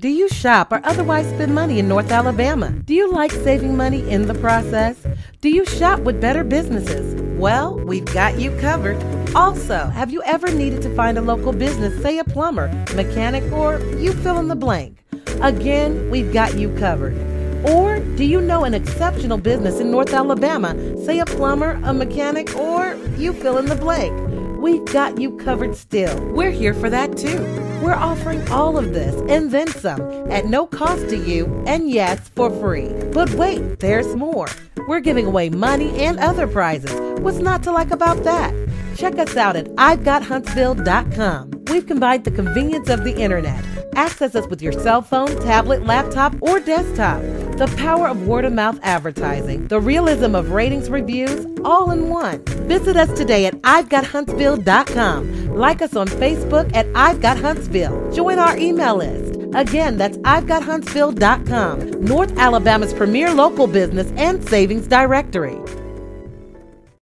Do you shop or otherwise spend money in North Alabama? Do you like saving money in the process? Do you shop with better businesses? Well, we've got you covered. Also, have you ever needed to find a local business, say a plumber, mechanic, or you fill in the blank? Again, we've got you covered. Or do you know an exceptional business in North Alabama, say a plumber, a mechanic, or you fill in the blank? We've got you covered still. We're here for that too. We're offering all of this and then some at no cost to you, and yes, for free. But wait, there's more. We're giving away money and other prizes. What's not to like about that? Check us out at IGotHuntsville.com. We've combined the convenience of the internet. Access us with your cell phone, tablet, laptop, or desktop. The power of word of mouth advertising, the realism of ratings reviews, all in one. Visit us today at IGotHuntsville.com. Like us on Facebook at I Got Huntsville. Join our email list. Again, that's IGotHuntsville.com, North Alabama's premier local business and savings directory.